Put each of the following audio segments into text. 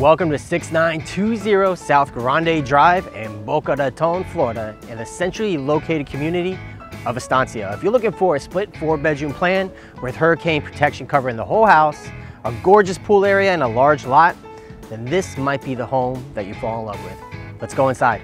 Welcome to 6920 South Grande Drive in Boca Raton, Florida, in the centrally located community of Estancia. If you're looking for a split four bedroom plan with hurricane protection covering the whole house, a gorgeous pool area and a large lot, then this might be the home that you fall in love with. Let's go inside.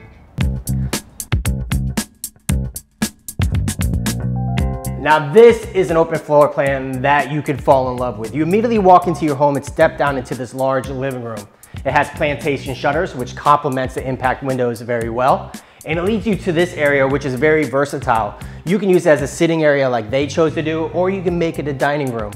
Now this is an open floor plan that you could fall in love with. You immediately walk into your home and step down into this large living room. It has plantation shutters, which complements the impact windows very well. And it leads you to this area, which is very versatile. You can use it as a sitting area like they chose to do, or you can make it a dining room.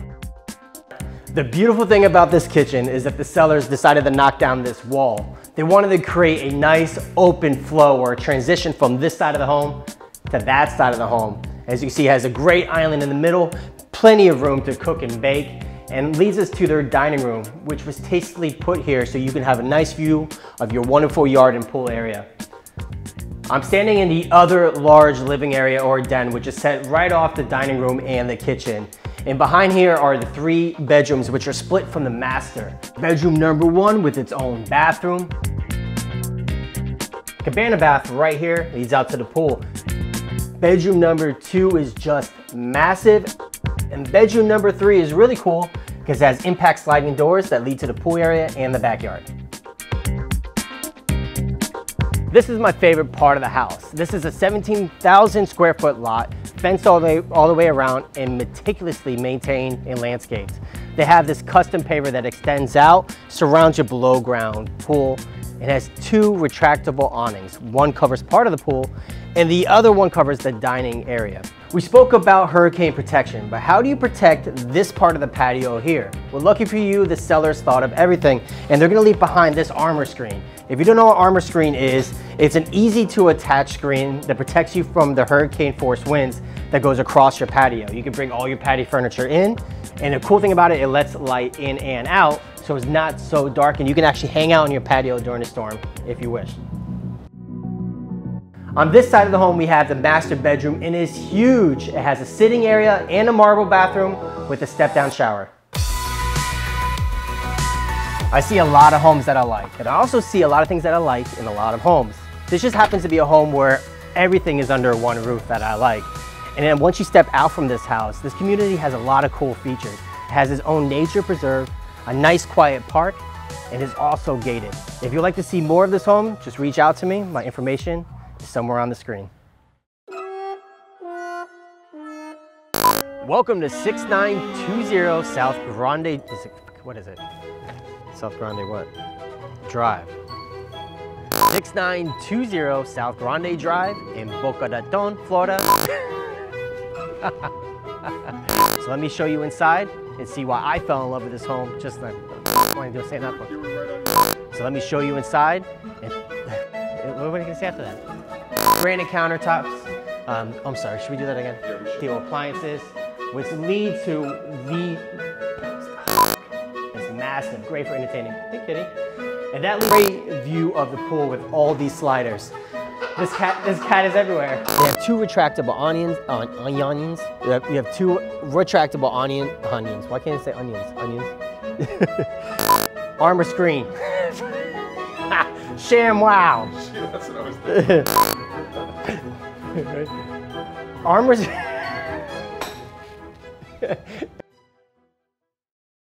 The beautiful thing about this kitchen is that the sellers decided to knock down this wall. They wanted to create a nice open flow or a transition from this side of the home to that side of the home. As you can see, it has a great island in the middle, plenty of room to cook and bake, and leads us to their dining room, which was tastefully put here so you can have a nice view of your wonderful yard and pool area. I'm standing in the other large living area or den, which is set right off the dining room and the kitchen. And behind here are the three bedrooms, which are split from the master. Bedroom number one with its own bathroom. Cabana bath right here leads out to the pool. Bedroom number two is just massive. And bedroom number three is really cool because it has impact sliding doors that lead to the pool area and the backyard. This is my favorite part of the house. This is a 17,000 square foot lot, fenced all the, way, all the way around and meticulously maintained and landscaped. They have this custom paver that extends out, surrounds your below ground pool, it has two retractable awnings. One covers part of the pool and the other one covers the dining area. We spoke about hurricane protection, but how do you protect this part of the patio here? Well, lucky for you, the sellers thought of everything, and they're gonna leave behind this armor screen. If you don't know what armor screen is, it's an easy to attach screen that protects you from the hurricane force winds that goes across your patio. You can bring all your patio furniture in, and the cool thing about it, it lets light in and out, so it's not so dark and you can actually hang out on your patio during the storm if you wish. On this side of the home, we have the master bedroom and it is huge. It has a sitting area and a marble bathroom with a step down shower. I see a lot of homes that I like, and I also see a lot of things that I like in a lot of homes. This just happens to be a home where everything is under one roof that I like. And then once you step out from this house, this community has a lot of cool features. It has its own nature preserve, a nice quiet park, and is also gated. If you'd like to see more of this home, just reach out to me. My information somewhere on the screen. Welcome to 6920 South Grande, is it, what is it? South Grande what? Drive. 6920 South Grande Drive in Boca Raton, Florida. so let me show you inside and see why I fell in love with this home just then. To say that So let me show you inside. And what are we gonna say after that? Granite countertops. Um, I'm sorry, should we do that again? Yeah, Steel appliances, which lead to the, it's massive, great for entertaining. Hey kitty. And that great view of the pool with all these sliders. This cat, this cat is everywhere. They have two retractable onions, uh, onions. You have, you have two retractable onion, onions. Why can't I say onions? Onions. Armor screen. Sham wow. That's what I was thinking. Armor.